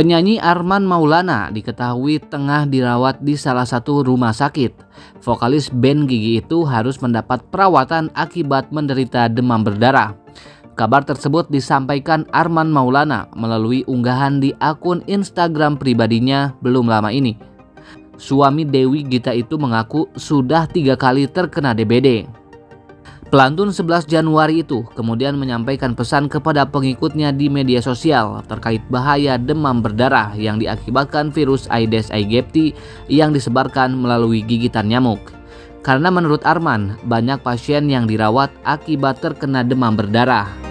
Penyanyi Arman Maulana diketahui tengah dirawat di salah satu rumah sakit. Vokalis band Gigi itu harus mendapat perawatan akibat menderita demam berdarah. Kabar tersebut disampaikan Arman Maulana melalui unggahan di akun Instagram pribadinya belum lama ini. Suami Dewi Gita itu mengaku sudah tiga kali terkena DBD. Pelantun 11 Januari itu kemudian menyampaikan pesan kepada pengikutnya di media sosial terkait bahaya demam berdarah yang diakibatkan virus Aedes aegypti yang disebarkan melalui gigitan nyamuk. Karena menurut Arman, banyak pasien yang dirawat akibat terkena demam berdarah.